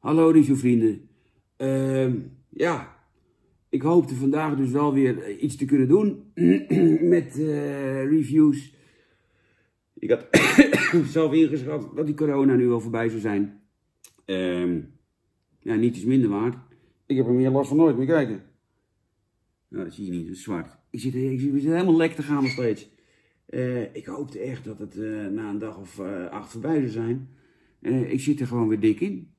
Hallo reviewvrienden. Uh, ja, ik hoopte vandaag dus wel weer iets te kunnen doen met uh, reviews. Ik had zelf ingeschat dat die corona nu wel voorbij zou zijn. Uh, ja, niet iets minder waard. Ik heb er meer last van nooit, meer kijken. Nou, dat zie je niet, het is zwart. Ik zit, ik zit, helemaal lek te gaan nog steeds. Uh, ik hoopte echt dat het uh, na een dag of uh, acht voorbij zou zijn. ik zit er gewoon weer dik in.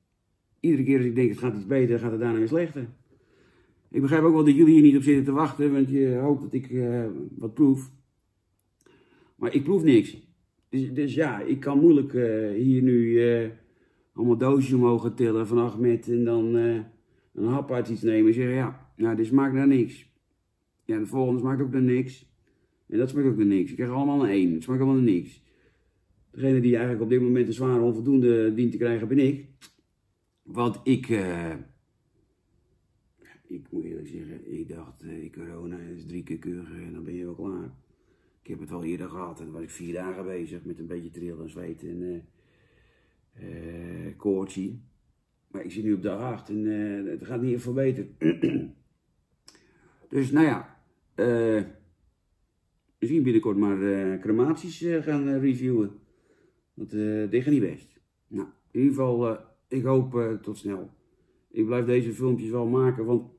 Iedere keer als ik denk het gaat iets beter, gaat het daarna weer slechter. Ik begrijp ook wel dat jullie hier niet op zitten te wachten, want je hoopt dat ik wat proef. Maar ik proef niks. Dus, dus ja, ik kan moeilijk hier nu allemaal doosjes omhoog tillen van Ahmed en dan een hap uit iets nemen en zeggen, ja, nou, dit smaakt naar niks. Ja, de volgende smaakt ook naar niks. En dat smaakt ook naar niks. Ik krijg allemaal een 1. Het smaakt allemaal naar niks. Degene die eigenlijk op dit moment een zware onvoldoende dient te krijgen, ben ik. Want ik, uh, ik moet eerlijk zeggen, ik dacht, uh, corona is drie keer keurig en dan ben je wel klaar. Ik heb het wel eerder gehad en dan was ik vier dagen bezig met een beetje trillen en zweten en uh, koortje. Maar ik zit nu op dag 8 en het gaat niet even verbeteren. dus nou ja, misschien binnenkort maar crematies gaan reviewen. Want dit gaat niet best. Nou, in ieder geval, ik hoop tot snel. Ik blijf deze filmpjes wel maken, want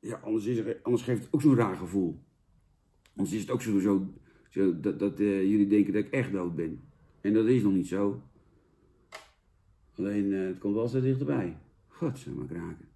ja, anders, is er, anders geeft het ook zo'n raar gevoel. Anders is het ook sowieso zo dat, dat jullie denken dat ik echt dood ben. En dat is nog niet zo. Alleen, het komt wel steeds dichterbij. God, zeg maar kraken.